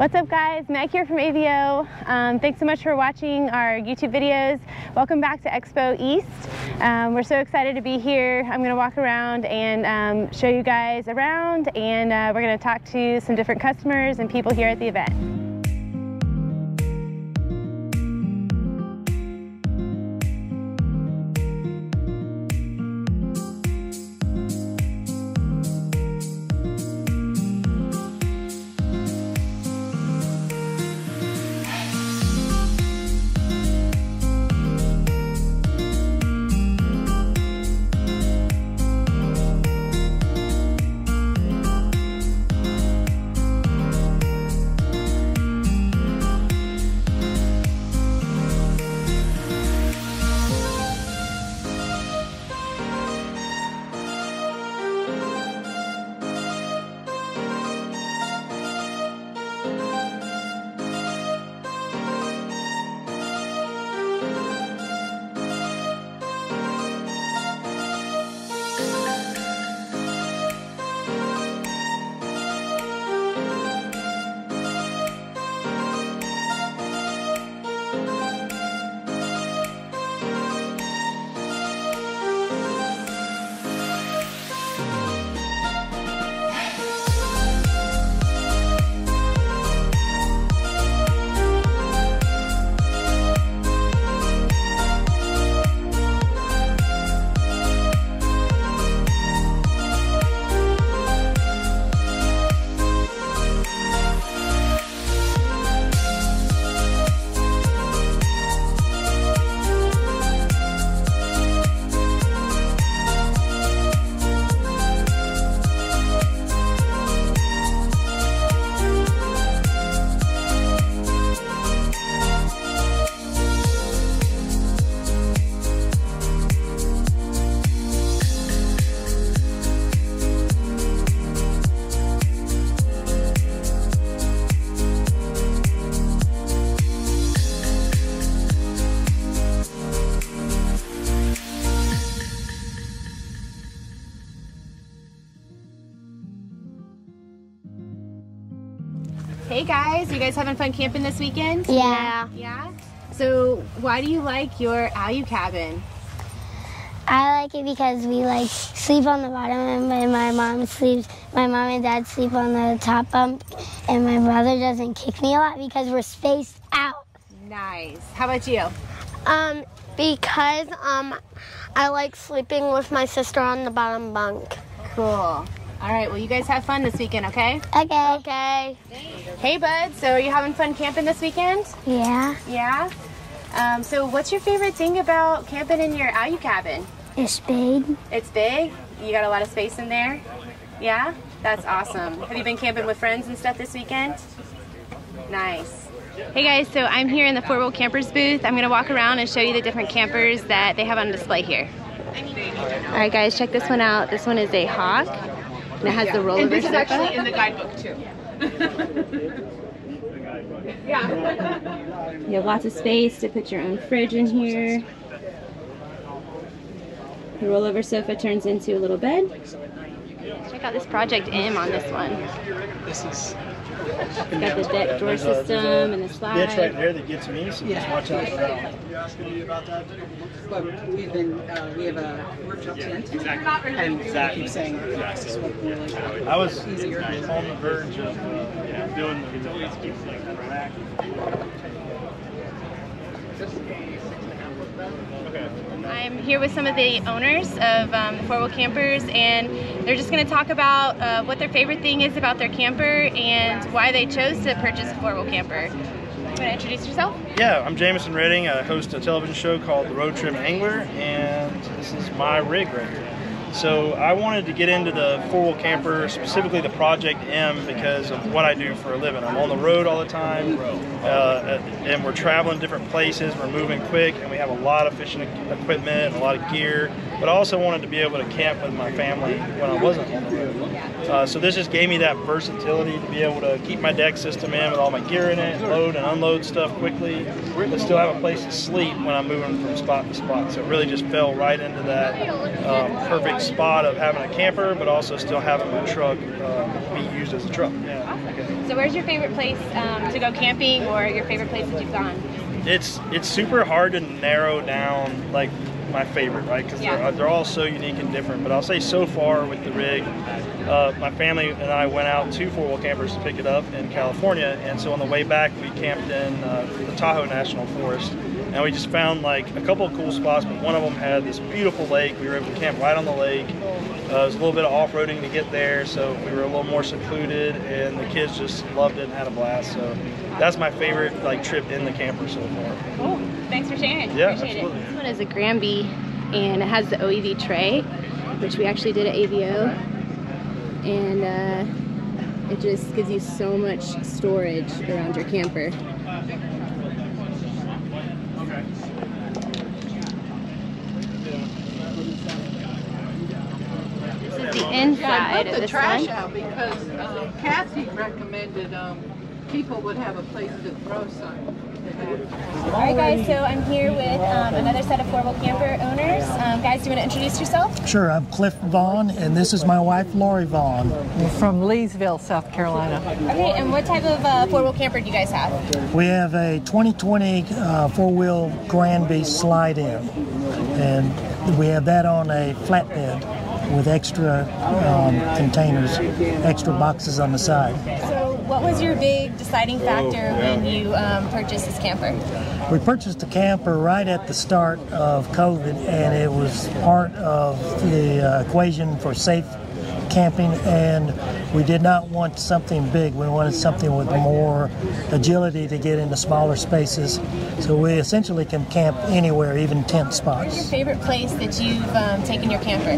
What's up guys, Meg here from AVO. Um, thanks so much for watching our YouTube videos. Welcome back to Expo East. Um, we're so excited to be here. I'm gonna walk around and um, show you guys around and uh, we're gonna talk to some different customers and people here at the event. Guys, you guys having fun camping this weekend? Yeah. Yeah? So why do you like your Alu cabin? I like it because we like sleep on the bottom and my, my mom sleeps, my mom and dad sleep on the top bunk and my brother doesn't kick me a lot because we're spaced out. Nice. How about you? Um, because um, I like sleeping with my sister on the bottom bunk. Cool. All right, well, you guys have fun this weekend, okay? Okay. Okay. Hey, bud. So, are you having fun camping this weekend? Yeah. Yeah? Um, so, what's your favorite thing about camping in your Alu cabin? It's big. It's big? You got a lot of space in there? Yeah? That's awesome. Have you been camping with friends and stuff this weekend? Nice. Hey guys, so I'm here in the Four Wheel Campers booth. I'm gonna walk around and show you the different campers that they have on display here. All right guys, check this one out. This one is a Hawk. And it has yeah. the rollover And this is actually in the guidebook too. yeah. You have lots of space to put your own fridge in here. The rollover sofa turns into a little bed. Check out this Project M on this one. This is. It's got the deck drawer system and the slide. Ditch right there that gets me, so just watch out for that. You asking me about that? But we've been, uh, we have a workshop tent. Exactly. And exactly. keep saying this is what really I was easier. on the verge of uh, doing the. Okay. I'm here with some of the owners of um, the Four Wheel Campers, and they're just going to talk about uh, what their favorite thing is about their camper and why they chose to purchase a Four Wheel Camper. You want to introduce yourself? Yeah, I'm Jamison Redding. I host a television show called The Road Trip Angler, and this is my rig right here. So I wanted to get into the four-wheel camper, specifically the Project M, because of what I do for a living. I'm on the road all the time, uh, and we're traveling different places. We're moving quick, and we have a lot of fishing equipment and a lot of gear. But I also wanted to be able to camp with my family when I wasn't on the road. Uh, so this just gave me that versatility to be able to keep my deck system in with all my gear in it, load and unload stuff quickly, but still have a place to sleep when I'm moving from spot to spot. So it really just fell right into that um, perfect spot of having a camper, but also still having my truck uh, be used as a truck. Yeah. So where's your favorite place um, to go camping or your favorite place that you've gone? It's it's super hard to narrow down like my favorite, right? Because Yeah. they're, they're all so unique and different. But I'll say so far with the rig, uh, my family and I went out to four wheel campers to pick it up in California, and so on the way back we camped in uh, the Tahoe National Forest, and we just found like a couple of cool spots. But one of them had this beautiful lake. We were able to camp right on the lake. Uh, it was a little bit of off-roading to get there, so we were a little more secluded, and the kids just loved it and had a blast. So that's my favorite like trip in the camper so far. Cool. Thanks for sharing. Yeah, Appreciate absolutely. it. This one is a Granby and it has the OEV tray, which we actually did at AVO. And uh, it just gives you so much storage around your camper. This is the Yeah, I inside put the trash one. out because um, Kathy recommended um, people would have a place to throw some. All right, guys. So I'm here with um, another set of four wheel camper owners. Um, guys, do you want to introduce yourself? Sure, I'm Cliff Vaughn, and this is my wife, Lori Vaughn. from Leesville, South Carolina. Okay. And what type of uh, four wheel camper do you guys have? We have a 2020 uh, four-wheel Granby slide-in, and we have that on a flatbed with extra um, containers, extra boxes on the side. So, what was your big deciding factor when you um, purchased this camper? We purchased the camper right at the start of COVID, and it was part of the uh, equation for safe camping. And we did not want something big. We wanted something with more agility to get into smaller spaces. So we essentially can camp anywhere, even tent spots. What's your favorite place that you've um, taken your camper?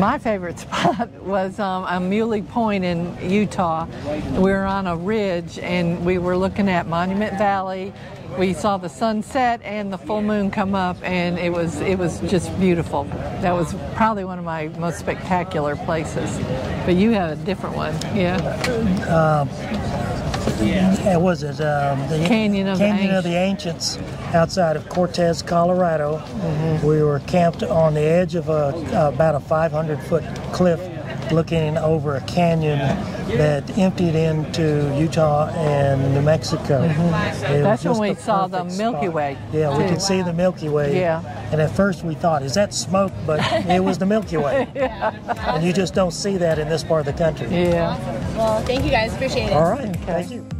My favorite spot was um, a Muley Point in Utah. We were on a ridge and we were looking at Monument Valley. We saw the sunset and the full moon come up, and it was it was just beautiful. That was probably one of my most spectacular places. But you have a different one, yeah. Yeah, was it um, the Canyon of the Canyon of the Ancients outside of Cortez, Colorado? We were camped on the edge of a about a 500 foot cliff, looking over a canyon that emptied into Utah and New Mexico. Mm-hmm. That's when we the saw the perfect Milky spot. Way, Yeah, we too. could see the Milky Way. Yeah. And at first we thought, is that smoke? But it was the Milky Way. yeah. And you just don't see that in this part of the country. Yeah. Well, thank you guys. Appreciate it. All right. Thank you.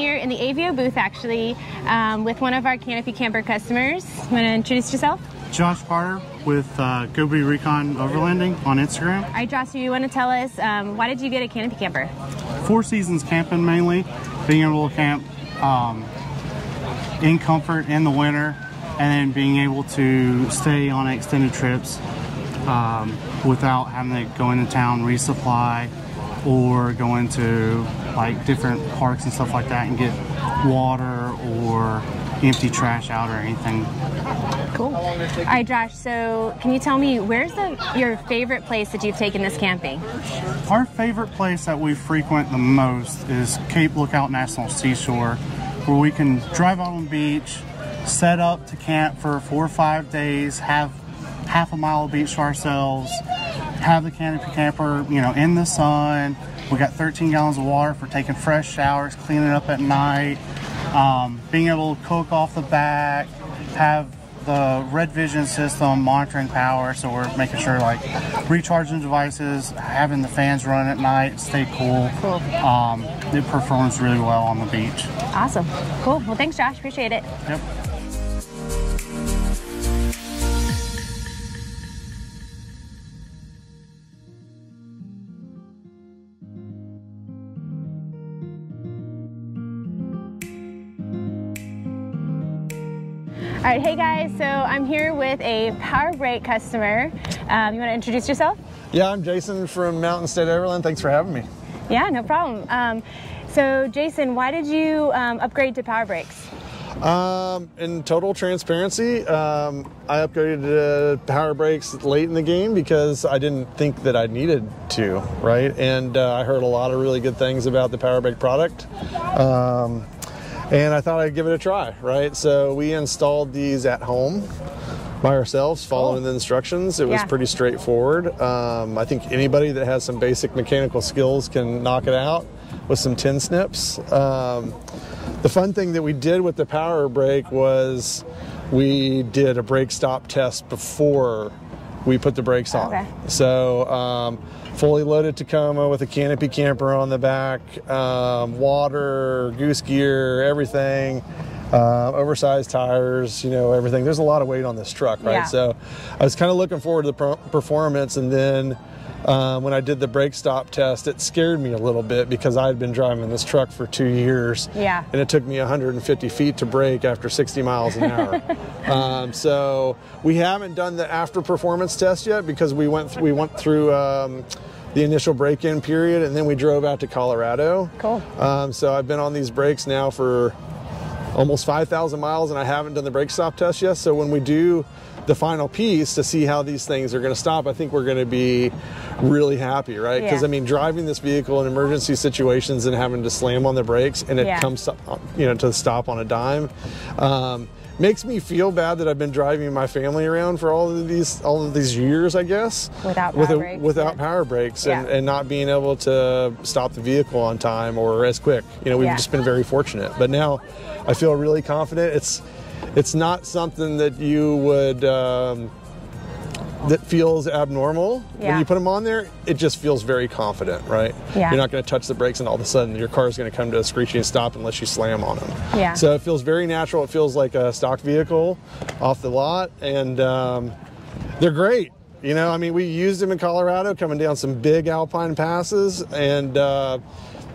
Here in the AVO booth actually um, with one of our Canopy Camper customers. Want to introduce yourself? Josh Carter with uh, Gobi Recon Overlanding on Instagram. All right, Josh, you want to tell us um, why did you get a Canopy Camper? Four seasons camping mainly, being able to camp um, in comfort in the winter, and then being able to stay on extended trips um, without having to go into town, resupply, or go into like different parks and stuff like that and get water or empty trash out or anything Cool. All right, Josh. So can you tell me where's the your favorite place that you've taken this camping? Our favorite place that we frequent the most is Cape Lookout National Seashore, where we can drive out on the beach, set up to camp for four or five days, have half a mile of beach to ourselves, have the canopy camper, you know, in the sun. We got 13 gallons of water for taking fresh showers, cleaning up at night, um, being able to cook off the back, have the RedVision system monitoring power, so we're making sure like recharging devices, having the fans run at night, stay cool. Um, it performs really well on the beach. Awesome. Cool. Well, thanks, Josh. Appreciate it. Yep. All right, hey guys, so I'm here with a Power Brake customer. Um, you want to introduce yourself? Yeah, I'm Jason from Mountain State Overland. Thanks for having me. Yeah, no problem. Um, so, Jason, why did you um, upgrade to Power Brakes? Um, in total transparency, um, I upgraded to Power Brakes late in the game because I didn't think that I needed to, right? And uh, I heard a lot of really good things about the Power Brake product. Um, and I thought I'd give it a try, right? So we installed these at home by ourselves, following the instructions. It was pretty straightforward. Um, I think anybody that has some basic mechanical skills can knock it out with some tin snips. Um, the fun thing that we did with the power brake was we did a brake stop test before we put the brakes on. Okay. So um, fully loaded Tacoma with a canopy camper on the back, um, water, goose gear, everything. Uh, oversized tires, you know, everything. There's a lot of weight on this truck, right? Yeah. So I was kind of looking forward to the performance, and then um, when I did the brake stop test, it scared me a little bit because I had been driving this truck for two years, Yeah. and it took me 150 feet to brake after 60 miles an hour. um, so we haven't done the after performance test yet because we went we went through. Um, the initial break-in period, and then we drove out to Colorado. Cool. Um, so I've been on these brakes now for almost 5,000 miles, and I haven't done the brake stop test yet. So when we do the final piece to see how these things are going to stop, I think we're going to be really happy, right? Because Yeah. I mean, driving this vehicle in emergency situations and having to slam on the brakes and it Yeah. comes, to, you know, to the stop on a dime. Um, makes me feel bad that I've been driving my family around for all of these all of these years, I guess, Without with power a- brakes, without yeah. power brakes and, Yeah. and not being able to stop the vehicle on time or as quick. You know, we've Yeah. just been very fortunate. But now I feel really confident. It's it's not something that you would um, that feels abnormal Yeah. when you put them on there. It just feels very confident, right? Yeah. You're not going to touch the brakes and all of a sudden your car is going to come to a screeching stop unless you slam on them. Yeah. So it feels very natural. It feels like a stock vehicle off the lot, and um, they're great. You know, I mean, we used them in Colorado, coming down some big alpine passes, and uh,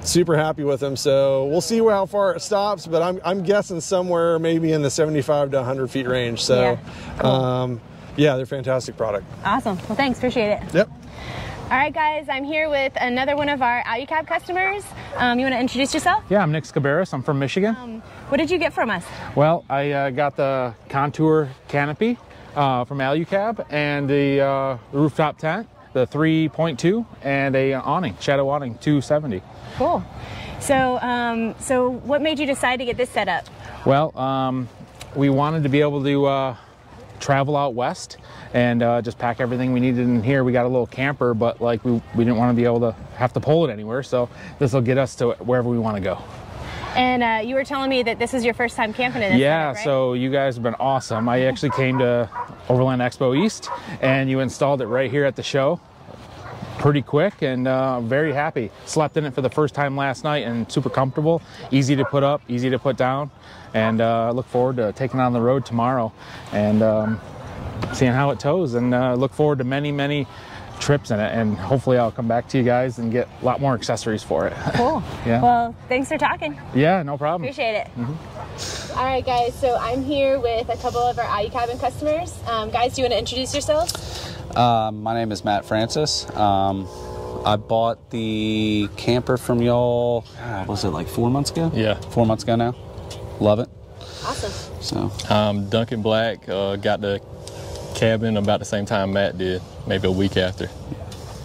super happy with them. So we'll see how far it stops, but I'm, I'm guessing somewhere maybe in the 75 to 100 feet range. So, Yeah. Cool. um, yeah, they're a fantastic product. Awesome. Well, thanks. Appreciate it. Yep. All right, guys, I'm here with another one of our AluCab customers. Um, you want to introduce yourself? Yeah, I'm Nick Scabaris. I'm from Michigan. Um, what did you get from us? Well, I uh, got the Contour canopy uh, from Alucab and the uh, rooftop tent, the 3.2, and a awning, shadow awning, 270. Cool. So, um, so what made you decide to get this set up? Well, um, we wanted to be able to uh, travel out west and uh, just pack everything we needed in here. We got a little camper, but like we, we didn't want to be able to have to pull it anywhere, so this will get us to wherever we want to go. And uh, you were telling me that this is your first time camping in this. Yeah, right? so you guys have been awesome. I actually came to Overland Expo East and you installed it right here at the show pretty quick and uh, very happy. Slept in it for the first time last night and super comfortable, easy to put up, easy to put down, and uh, look forward to taking it on the road tomorrow and um, seeing how it tows. And uh, look forward to many, many trips in it. And hopefully, I'll come back to you guys and get a lot more accessories for it. Cool. Yeah. Well, thanks for talking. yeah, no problem. Appreciate it. Mhm. All right, guys. So I'm here with a couple of our Alu Cabin customers. Um, guys, do you want to introduce yourselves? Um, my name is Matt Francis. Um, I bought the camper from y'all. God, was it like four months ago? Yeah. Four months ago now. Love it. Awesome. So Um, Duncan Black uh, got the cabin about the same time Matt did, maybe a week after.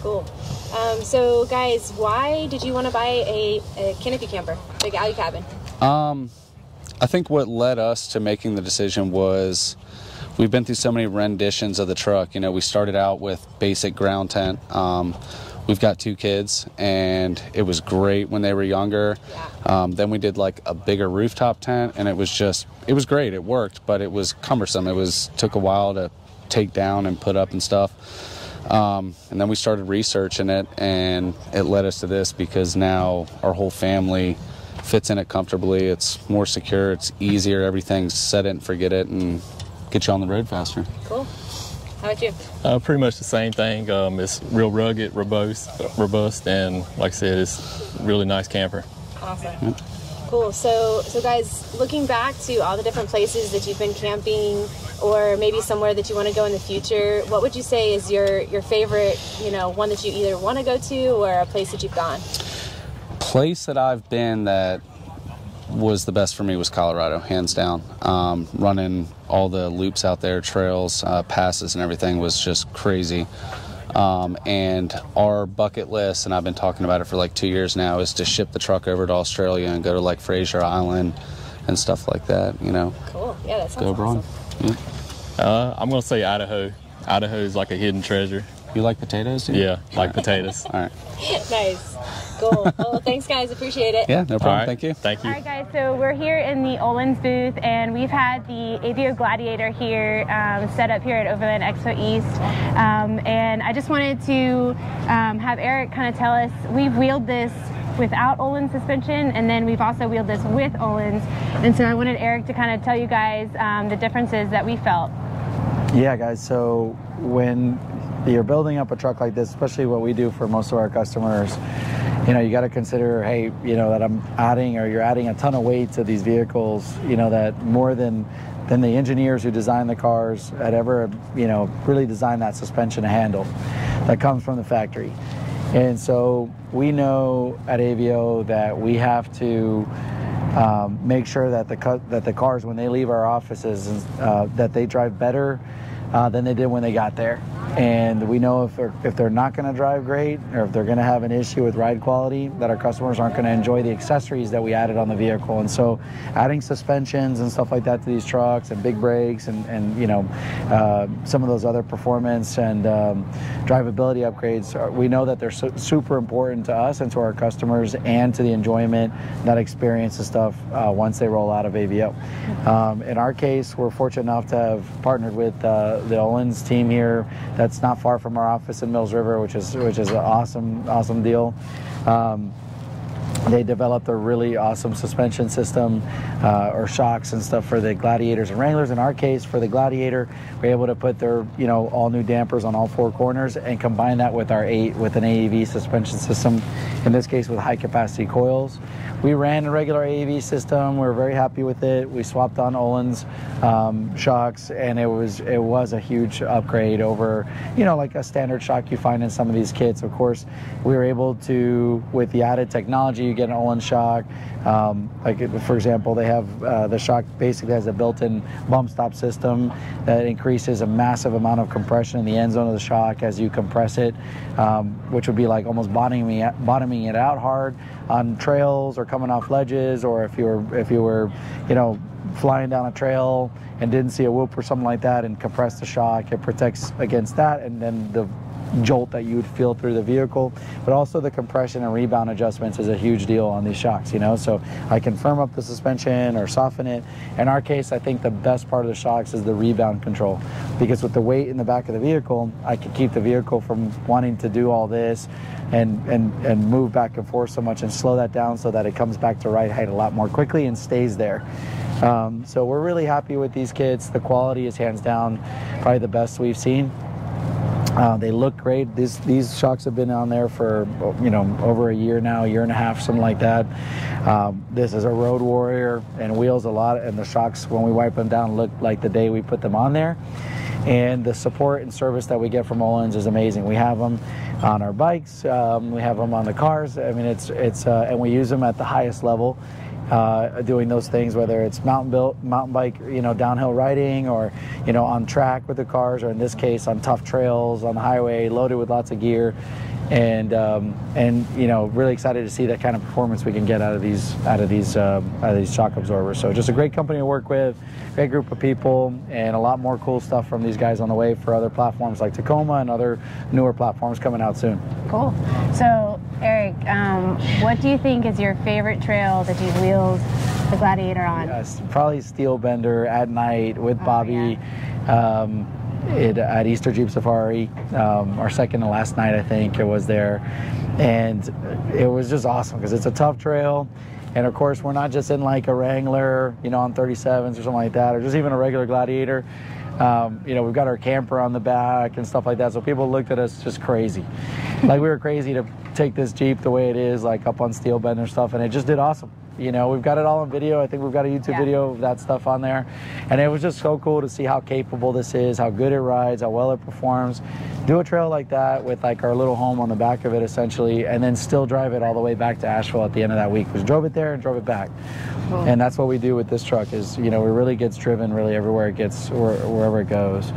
Cool. Um, so, guys, why did you want to buy a, a canopy camper, big Alu Cabin? Um, I think what led us to making the decision was we've been through so many renditions of the truck. You know, we started out with basic ground tent. Um, we've got two kids, and it was great when they were younger. Um, then we did like a bigger rooftop tent, and it was just it was great. It worked, but it was cumbersome. It was took a while to take down and put up and stuff. Um, and then we started researching it, and it led us to this because now our whole family fits in it comfortably. It's more secure, it's easier, everything's set it and forget it, and get you on the road faster. Cool. How about you? Uh, pretty much the same thing. Um, it's real rugged, robust, robust, and like I said, it's really nice camper. Awesome. Cool. So, so guys, looking back to all the different places that you've been camping, or maybe somewhere that you want to go in the future, what would you say is your your favorite? You know, one that you either want to go to or a place that you've gone. Place that I've been that was the best for me was Colorado, hands down. Um, running all the loops out there, trails, uh, passes, and everything was just crazy. Um, and our bucket list, and I've been talking about it for like two years now, is to ship the truck over to Australia and go to like Fraser Island and stuff like that. You know. Cool. Yeah, that sounds Go abroad. awesome. Yeah. Uh, I'm gonna say Idaho. Idaho is like a hidden treasure. You like potatoes? dude? Yeah, like potatoes. All right. nice. Cool. Well, thanks, guys. Appreciate it. Yeah, no problem. All right. Thank you. Thank you. All right, guys, so we're here in the Öhlins booth, and we've had the AVO Gladiator here um, set up here at Overland Expo East. Um, and I just wanted to um, have Eric kind of tell us we've wheeled this without Olin suspension, and then we've also wheeled this with Öhlins. And so I wanted Eric to kind of tell you guys um, the differences that we felt. Yeah, guys. So when you're building up a truck like this, especially what we do for most of our customers, you know, you got to consider, hey, you know, that I'm adding or you're adding a ton of weight to these vehicles. You know, that more than than the engineers who design the cars had ever, you know, really designed that suspension handle that comes from the factory. And so we know at AVO that we have to um, make sure that the that the cars when they leave our offices uh, that they drive better uh, than they did when they got there. And we know if they're if they're not going to drive great or if they're going to have an issue with ride quality, that our customers aren't going to enjoy the accessories that we added on the vehicle. And so, adding suspensions and stuff like that to these trucks and big brakes and and you know uh, some of those other performance and um, drivability upgrades, we know that they're su- super important to us and to our customers and to the enjoyment, that experience and stuff uh, once they roll out of AVO. Um, in our case, we're fortunate enough to have partnered with uh, the Öhlins team here. That's not far from our office in Mills River, which is which is an awesome awesome deal. Um, they developed a really awesome suspension system uh, or shocks and stuff for the Gladiators and Wranglers. In our case, for the Gladiator, we're able to put their you know all new dampers on all four corners and combine that with our eight with an AEV suspension system. In this case, with high capacity coils. We ran a regular AEV system. We were very happy with it. We swapped on Öhlins um, shocks, and it was it was a huge upgrade over you know like a standard shock you find in some of these kits. Of course, we were able to with the added technology, you get an Olin shock. Um, like for example, they have uh, the shock basically has a built-in bump stop system that increases a massive amount of compression in the end zone of the shock as you compress it, um, which would be like almost bottoming bottoming it out hard on trails or coming off ledges, or if you were if you were, you know, flying down a trail and didn't see a whoop or something like that and compress the shock, it protects against that, and then the jolt that you would feel through the vehicle, but also the compression and rebound adjustments is a huge deal on these shocks, you know. So I can firm up the suspension or soften it. In our case, I think the best part of the shocks is the rebound control because with the weight in the back of the vehicle, I can keep the vehicle from wanting to do all this and, and, and move back and forth so much and slow that down so that it comes back to right height a lot more quickly and stays there. Um, so we're really happy with these kits. The quality is hands down probably the best we've seen. Uh, they look great. These these shocks have been on there for you know over a year now, a year and a half, something like that. Um, this is a Road Warrior and wheels a lot, and the shocks when we wipe them down look like the day we put them on there. And the support and service that we get from Öhlins is amazing. We have them on our bikes, um, we have them on the cars. I mean, it's it's uh, and we use them at the highest level uh, doing those things, whether it's mountain built, mountain bike, you know, downhill riding, or you know, on track with the cars, or in this case, on tough trails on the highway, loaded with lots of gear, and um, and you know, really excited to see that kind of performance we can get out of these out of these uh, out of these shock absorbers. So just a great company to work with, great group of people, and a lot more cool stuff from these guys on the way for other platforms like Tacoma and other newer platforms coming out soon. Cool. So, um, what do you think is your favorite trail that you've wheeled the Gladiator on? Yes, probably Steel Bender at night with Bobby. Um, it, at Easter Jeep Safari, um, our second to last night, I think it was there, and it was just awesome because it's a tough trail, and of course we're not just in like a Wrangler, you know, on 37s or something like that, or just even a regular Gladiator. Um, you know, we've got our camper on the back and stuff like that, so people looked at us just crazy, like we were crazy to take this Jeep the way it is, like up on Steel Bender stuff, and it just did awesome. You know, we've got it all on video. I think we've got a YouTube Yeah. video of that stuff on there. And it was just so cool to see how capable this is, how good it rides, how well it performs. Do a trail like that with like our little home on the back of it essentially, and then still drive it all the way back to Asheville at the end of that week. We drove it there and drove it back. Cool. And that's what we do with this truck is, you know, it really gets driven really everywhere it gets, or wherever it goes.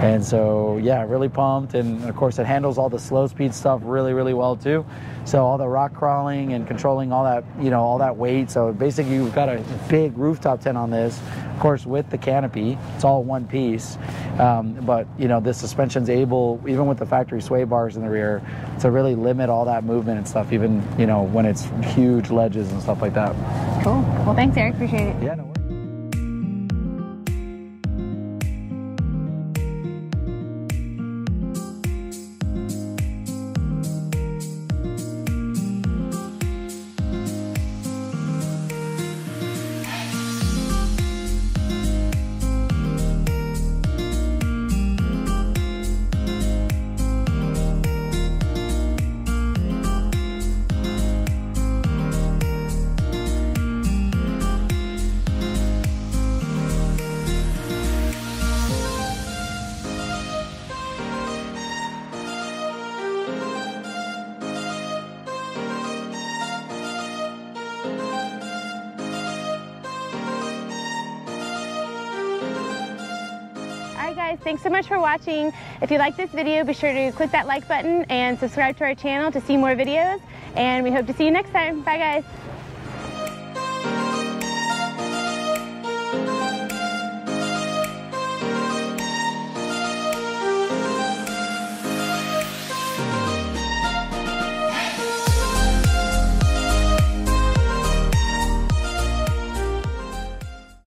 And so, yeah, really pumped. And of course, it handles all the slow speed stuff really, really well too. So all the rock crawling and controlling all that, you know, all that weight. So basically, you've got a big rooftop tent on this. Of course, with the canopy, it's all one piece. Um, but you know, the suspension's able, even with the factory sway bars in the rear, to really limit all that movement and stuff. Even you know, when it's huge ledges and stuff like that. Cool. Well, thanks, Eric. Appreciate it. Yeah. No guys, thanks so much for watching. If you like this video, be sure to click that like button and subscribe to our channel to see more videos. And we hope to see you next time. Bye, guys.